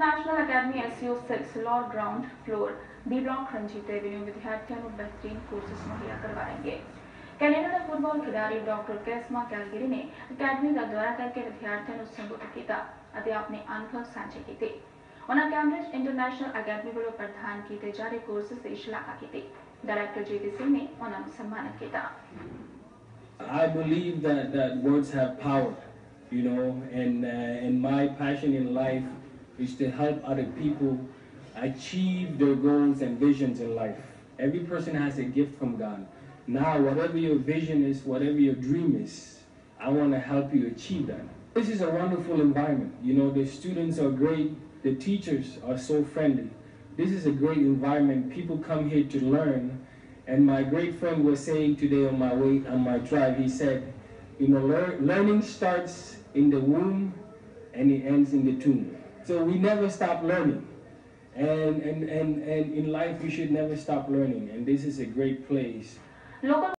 international academy S U six law ground floor B block Ranjit avenue विद्यार्थियों को बेहतरीन courses मुहैया करवाएंगे कनाडा ਦਾ ਫੁੱਟਬਾਲ ਖਿਡਾਰੀ ਡਾਕਟਰ ਕੈਸਮਾ ਕੈਲਗਰੀ ਨੇ ਅਕੈਡਮੀ ਦਾ ਦੌਰਾ ਕਰਕੇ ਵਿਦਿਆਰਥੀਆਂ ਨੂੰ ਸੰਬੋਧਿਤ ਕੀਤਾ ਅਤੇ ਆਪਣੇ ਅਨੁਭਵ ਸਾਂਝੇ ਕੀਤੇ ਉਹਨਾਂ ਕੈਂਬਰਿਜ ਇੰਟਰਨੈਸ਼ਨਲ ਅਕੈਡਮੀ ਵੱਲੋਂ ਪ੍ਰਦਾਨ ਕੀਤੇ ਜਾ ਰਹੇ ਕੋਰਸਸ ਦੀ ਸ਼ਲਾਘਾ ਕੀਤੀ ਡਾਇਰੈਕਟਰ ਜੀਤੀ ਸਿੰਘ ਨੇ ਉਹਨਾਂ ਨੂੰ ਸਨਮਾਨਿਤ ਕੀਤਾ I believe that, that words have power, you know, and, uh, and my passion in life is to help other people achieve their goals and visions in life. Every person has a gift from God. Now, whatever your vision is, whatever your dream is, I want to help you achieve that. This is a wonderful environment. You know, the students are great, the teachers are so friendly. This is a great environment. People come here to learn. And my great friend was saying today on my way on my drive, he said, you know, lear- learning starts in the womb and it ends in the tomb. So we never stop learning. And, and, and, and in life, we should never stop learning. And this is a great place.